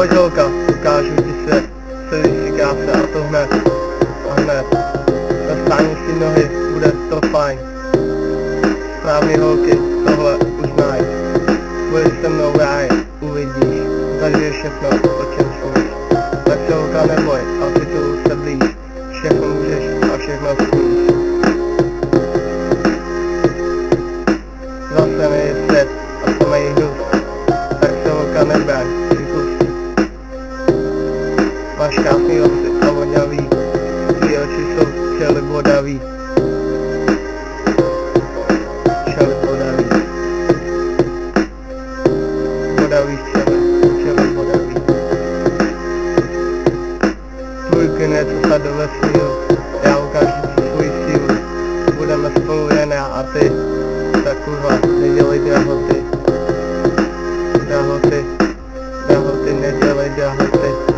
Pojď holka, ukážu ti se, co říká se a to hned. A hned. Zastáni si nohy, bude to fajn. Správný holky, tohle uznají. Budeš se mnou v ráji, uvidíš, zažiješ všechno, o čem sníš. Tak se holka neboj, a titulu se blíž. Všechno můžeš a všechno sníš. Máš krásný osy a voňavý, ty oči jsou čelibodavý. Čeli Bodavý čele, čelibodavý. Tvůj kynec se dovesnil, já ukážu si svůj sílu. Budeme spolu jen já a ty, tak kurva, nedělej drahoty. Drahoty, drahoty, nedělej drahoty.